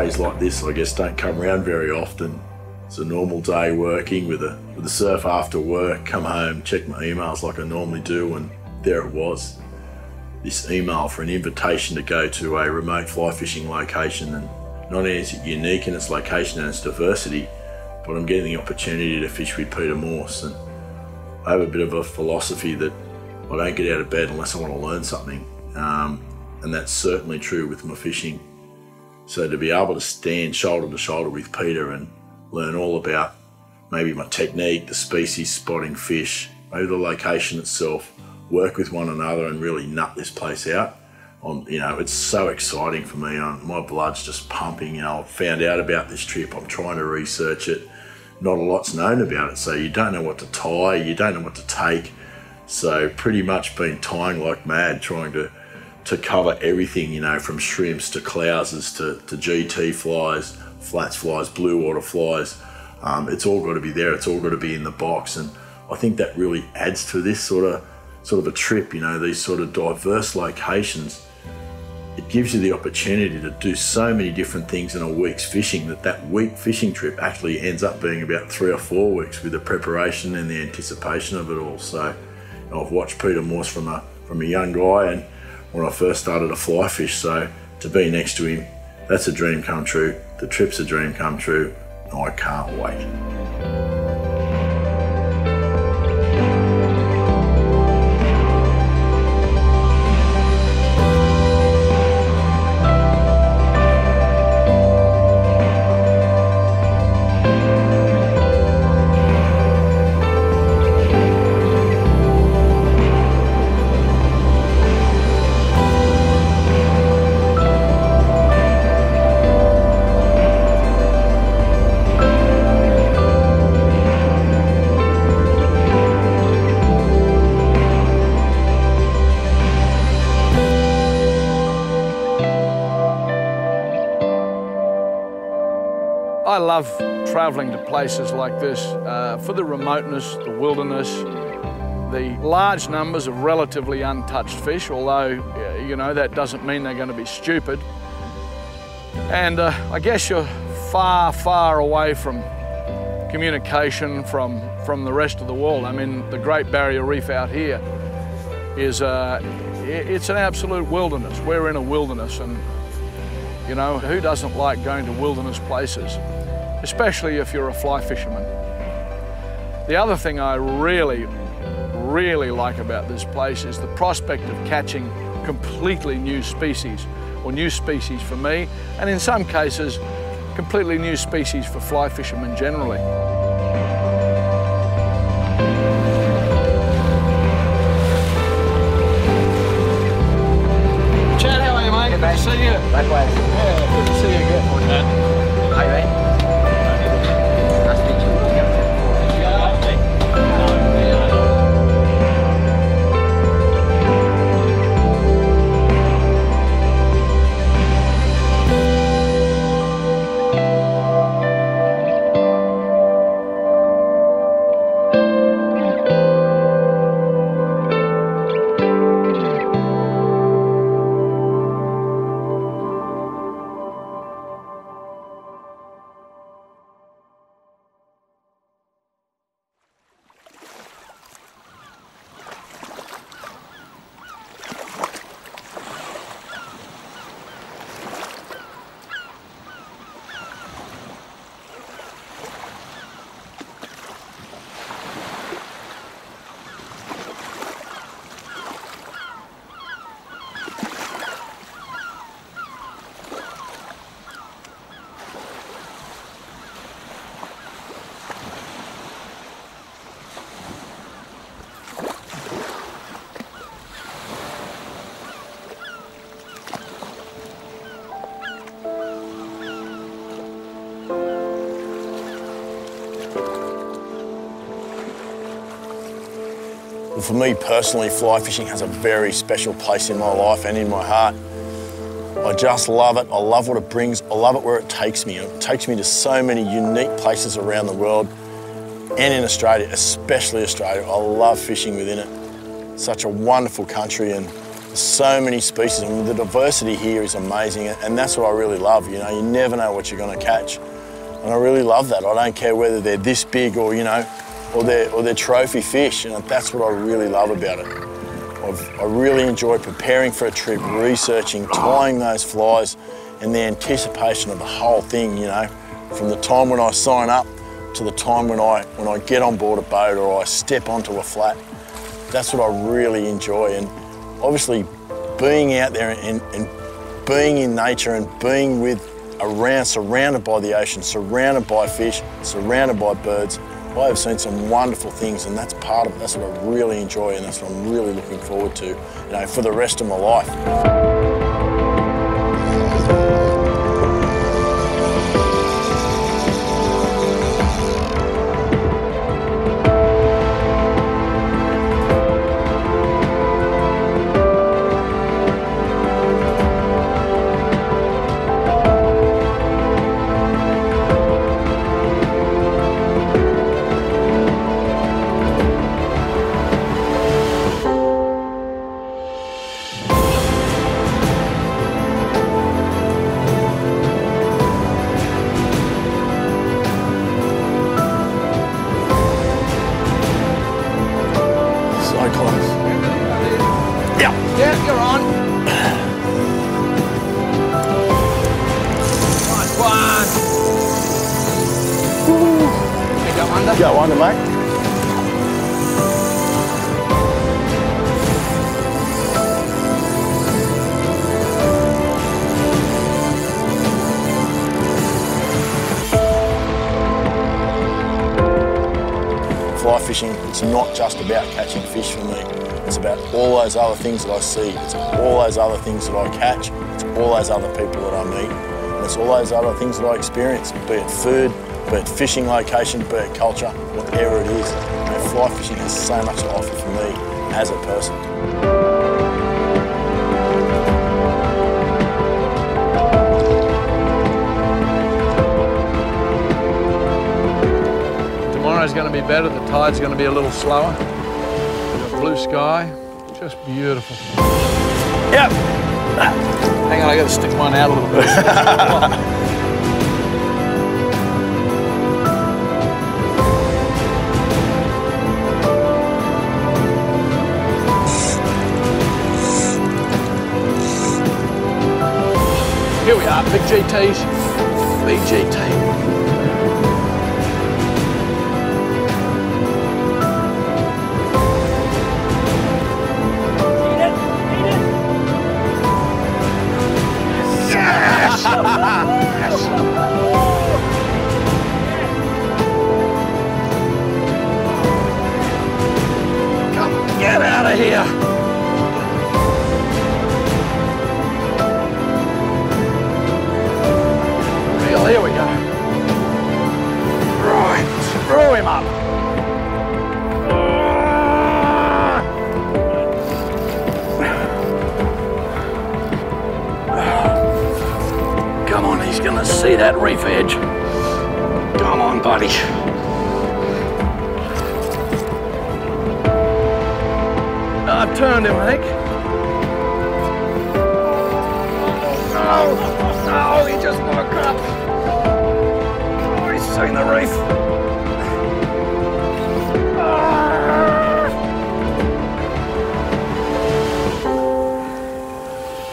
days like this, I guess, don't come around very often. It's a normal day working with a with the surf after work, come home, check my emails like I normally do, and there it was. This email for an invitation to go to a remote fly fishing location, and not only is it unique in its location and its diversity, but I'm getting the opportunity to fish with Peter Morse. And I have a bit of a philosophy that I don't get out of bed unless I want to learn something, um, and that's certainly true with my fishing. So to be able to stand shoulder to shoulder with Peter and learn all about maybe my technique, the species, spotting fish, maybe the location itself, work with one another and really nut this place out. On, you know, it's so exciting for me. Um, my blood's just pumping. You know, I've found out about this trip. I'm trying to research it. Not a lot's known about it, so you don't know what to tie. You don't know what to take. So pretty much been tying like mad, trying to to cover everything. You know, from shrimps to Clousers to, to GT flies, flats flies, blue water flies. Um, it's all got to be there. It's all got to be in the box, and I think that really adds to this sort of sort of a trip. You know, these sort of diverse locations. It gives you the opportunity to do so many different things in a week's fishing that that week fishing trip actually ends up being about three or four weeks with the preparation and the anticipation of it all. So, you know, I've watched Peter Morse from a from a young guy, and when I first started to fly fish, so to be next to him, that's a dream come true. The trip's a dream come true. I can't wait. Love travelling to places like this uh, for the remoteness, the wilderness, the large numbers of relatively untouched fish, although, you know, that doesn't mean they're going to be stupid. And uh, I guess you're far, far away from communication from, from the rest of the world. I mean, the Great Barrier Reef out here is, uh, it's an absolute wilderness. We're in a wilderness and, you know, who doesn't like going to wilderness places? Especially if you're a fly fisherman. The other thing I really, really like about this place is the prospect of catching completely new species, or new species for me, and in some cases, completely new species for fly fishermen generally. For me personally, fly fishing has a very special place in my life and in my heart. I just love it. I love what it brings. I love it where it takes me. It takes me to so many unique places around the world and in Australia, especially Australia. I love fishing within it. Such a wonderful country and so many species, and the diversity here is amazing, and that's what I really love. You know, you never know what you're going to catch, and I really love that. I don't care whether they're this big or you know, or they're or they're trophy fish, and that's what I really love about it. I've, I really enjoy preparing for a trip, researching, tying those flies, and the anticipation of the whole thing. You know, from the time when I sign up to the time when I when I get on board a boat or I step onto a flat. That's what I really enjoy, and obviously being out there and, and being in nature and being with around, surrounded by the ocean, surrounded by fish, surrounded by birds. I have seen some wonderful things, and that's part of it. That's what I really enjoy, and that's what I'm really looking forward to, you know, for the rest of my life. Go under. Go under, mate. Fly fishing, it's not just about catching fish for me. It's about all those other things that I see. It's all those other things that I catch. It's all those other people that I meet. And it's all those other things that I experience, be it food, be it fishing location, be it culture, whatever it is. You know, fly fishing has so much to offer for me as a person. Tomorrow's going to be better. The tide's going to be a little slower. Blue sky. Just beautiful. Yep. Hang on, I got to stick mine out a little bit. Here we he's gonna see that reef edge. Come on, buddy. I've turned him, I think. No, no, he just woke up. Oh, he's seen the reef. Ah.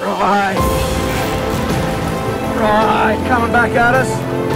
Right. Right, coming back at us.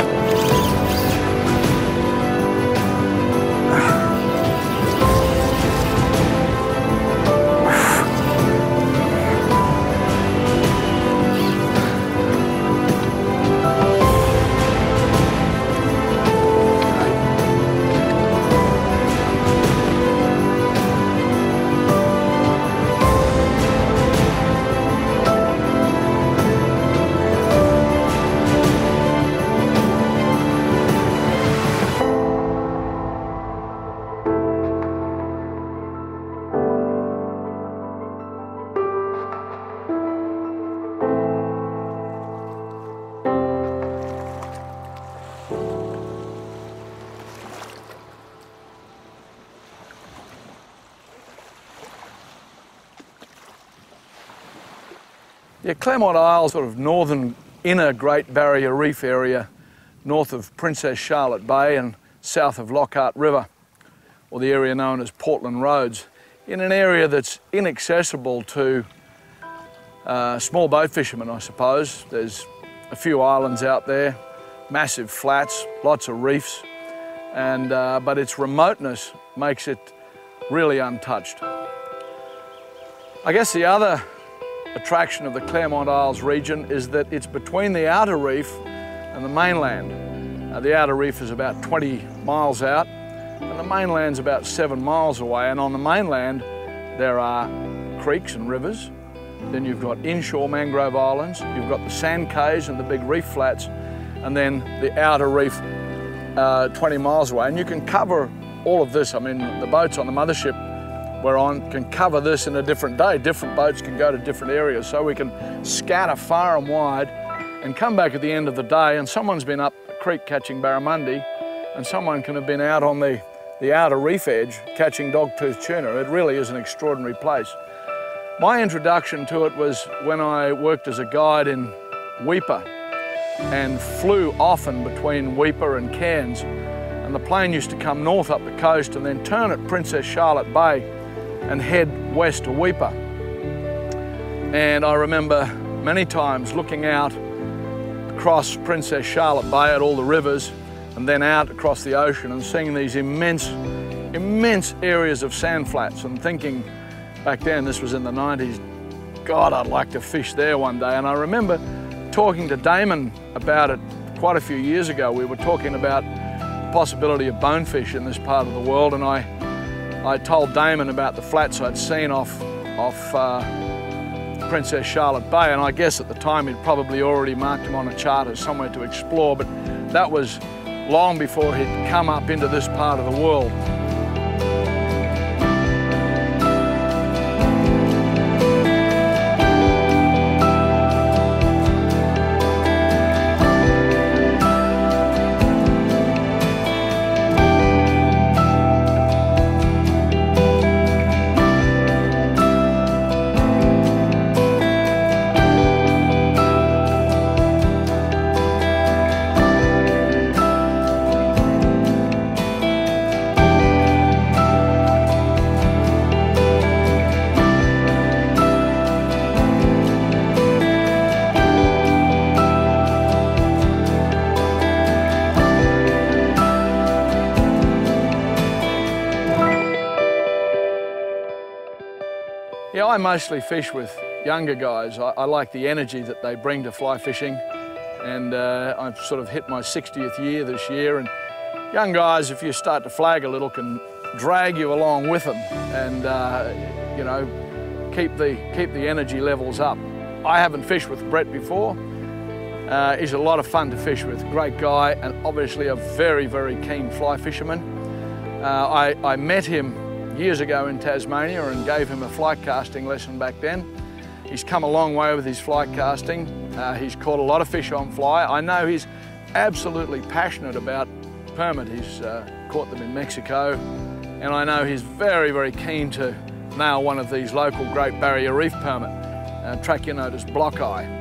Yeah, Claremont Isle, sort of northern inner Great Barrier Reef area, north of Princess Charlotte Bay and south of Lockhart River, or the area known as Portland Roads, in an area that's inaccessible to uh, small boat fishermen, I suppose. There's a few islands out there, massive flats, lots of reefs, and, uh, but its remoteness makes it really untouched. I guess the other attraction of the Claremont Isles region is that it's between the outer reef and the mainland. Uh, the outer reef is about 20 miles out and the mainland's about seven miles away and on the mainland there are creeks and rivers. Then you've got inshore mangrove islands, you've got the sand cays and the big reef flats and then the outer reef uh, 20 miles away and you can cover all of this. I mean the boats on the mothership we're on can cover this in a different day. Different boats can go to different areas so we can scatter far and wide and come back at the end of the day and someone's been up a creek catching barramundi and someone can have been out on the, the outer reef edge catching dogtooth tuna. It really is an extraordinary place. My introduction to it was when I worked as a guide in Weipa and flew often between Weipa and Cairns and the plane used to come north up the coast and then turn at Princess Charlotte Bay and head west to Weipa. And I remember many times looking out across Princess Charlotte Bay at all the rivers and then out across the ocean and seeing these immense, immense areas of sand flats and thinking back then, this was in the 90s, God, I'd like to fish there one day. And I remember talking to Damon about it quite a few years ago. We were talking about the possibility of bonefish in this part of the world and I I told Damon about the flats I'd seen off, off uh, Princess Charlotte Bay, and I guess at the time he'd probably already marked them on a chart as somewhere to explore, but that was long before he'd come up into this part of the world. I mostly fish with younger guys. I, I, like the energy that they bring to fly fishing. And uh, I've sort of hit my 60th year this year. And young guys, if you start to flag a little, can drag you along with them and, uh, you know, keep the, keep the energy levels up. I haven't fished with Brett before. Uh, he's a lot of fun to fish with. Great guy and obviously a very, very keen fly fisherman. Uh, I, I met him years ago in Tasmania and gave him a fly casting lesson back then. He's come a long way with his fly casting. Uh, he's caught a lot of fish on fly. I know he's absolutely passionate about permit. He's uh, caught them in Mexico and I know he's very, very keen to nail one of these local Great Barrier Reef permit, uh, Trachinotus blochii.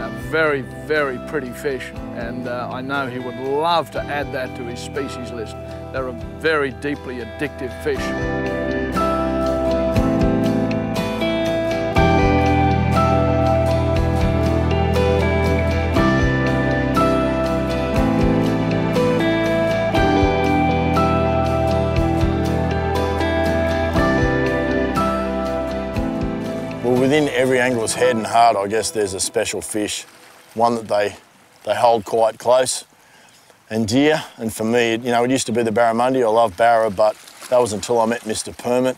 A very, very pretty fish and uh, I know he would love to add that to his species list. They're a very deeply addictive fish. Head and heart, I guess there's a special fish, one that they, they hold quite close and dear, And for me, you know, it used to be the barramundi. I love barra, but that was until I met Mr. Permit.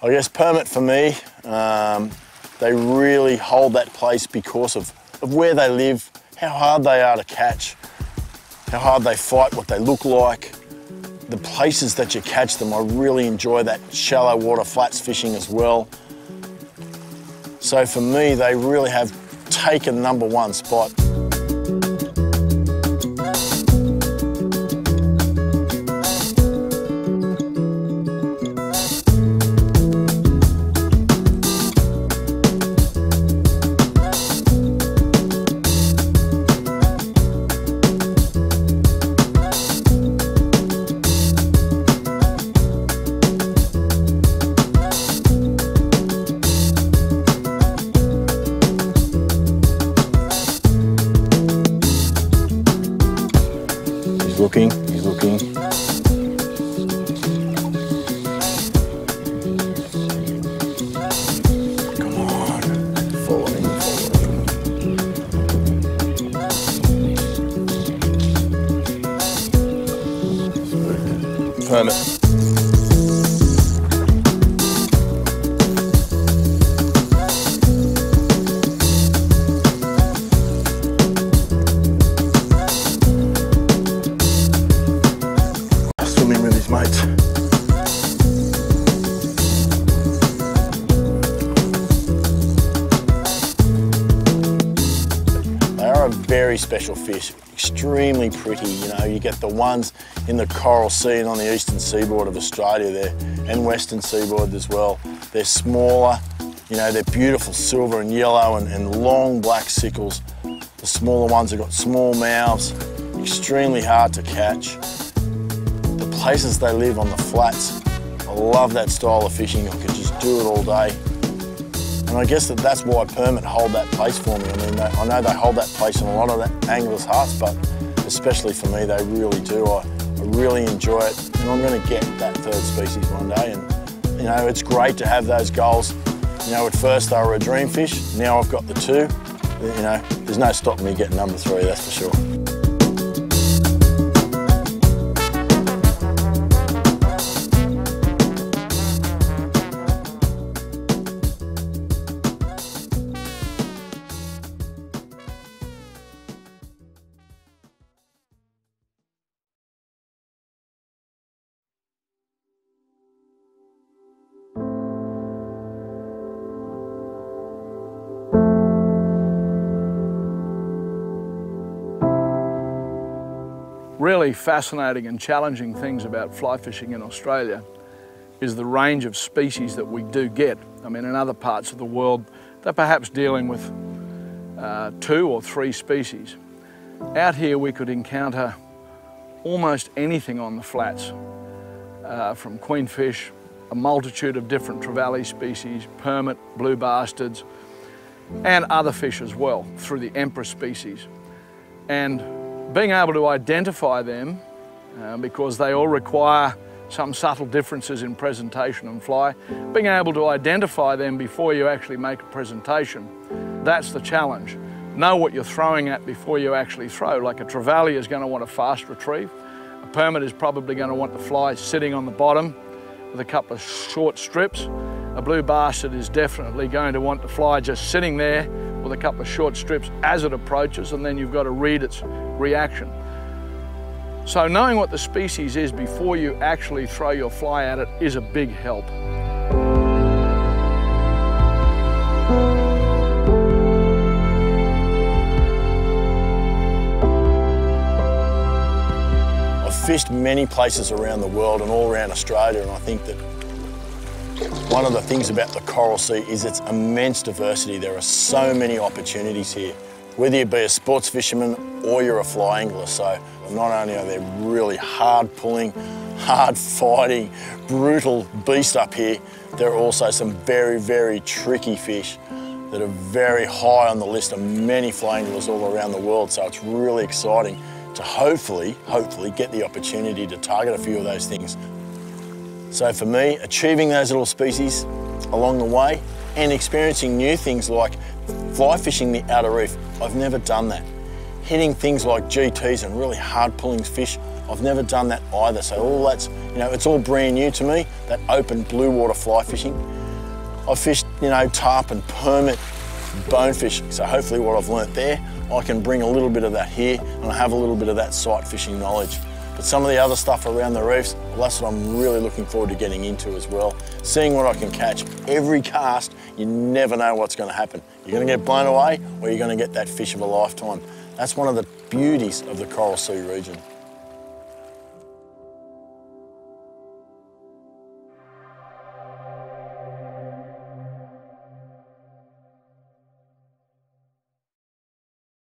I guess permit for me, um, they really hold that place because of, of where they live, how hard they are to catch, how hard they fight, what they look like, the places that you catch them. I really enjoy that shallow water flats fishing as well. So for me, they really have taken number one spot. looking, he's looking. Very special fish, extremely pretty. You know, you get the ones in the coral sea and on the eastern seaboard of Australia there, and western seaboard as well. They're smaller, you know, they're beautiful silver and yellow and, and long black sickles. The smaller ones have got small mouths, extremely hard to catch. The places they live on the flats, I love that style of fishing. I could just do it all day. And I guess that that's why Permit hold that place for me. I mean, they, I know they hold that place in a lot of that anglers' hearts, but especially for me, they really do. I, I really enjoy it, and I'm going to get that third species one day. And you know, it's great to have those goals. You know, at first they were a dream fish. Now I've got the two. You know, there's no stopping me getting number three. That's for sure. Really fascinating and challenging things about fly fishing in Australia is the range of species that we do get. I mean, in other parts of the world, they're perhaps dealing with uh, two or three species. Out here, we could encounter almost anything on the flats, uh, from queenfish, a multitude of different trevally species, permit, blue bastards, and other fish as well, through the emperor species. And being able to identify them, uh, because they all require some subtle differences in presentation and fly, being able to identify them before you actually make a presentation, that's the challenge. Know what you're throwing at before you actually throw. Like a trevally is going to want a fast retrieve. A permit is probably going to want the fly sitting on the bottom with a couple of short strips. A blue bastard is definitely going to want the fly just sitting there with a couple of short strips as it approaches and then you've got to read its reaction. So knowing what the species is before you actually throw your fly at it is a big help. I've fished many places around the world and all around Australia and I think that one of the things about the Coral Sea is its immense diversity. There are so many opportunities here whether you be a sports fisherman or you're a fly angler. So not only are they really hard pulling, hard fighting, brutal beast up here, there are also some very, very tricky fish that are very high on the list of many fly anglers all around the world. So it's really exciting to hopefully, hopefully get the opportunity to target a few of those things. So for me, achieving those little species along the way and experiencing new things like fly fishing the outer reef, I've never done that. Hitting things like GTs and really hard pulling fish, I've never done that either. So all that's, you know, it's all brand new to me, that open blue water fly fishing. I've fished, you know, tarpon, and permit, bonefish. So hopefully what I've learnt there, I can bring a little bit of that here and I have a little bit of that sight fishing knowledge. But some of the other stuff around the reefs, well, that's what I'm really looking forward to getting into as well. Seeing what I can catch. Every cast, you never know what's going to happen. You're going to get blown away or you're going to get that fish of a lifetime. That's one of the beauties of the Coral Sea region.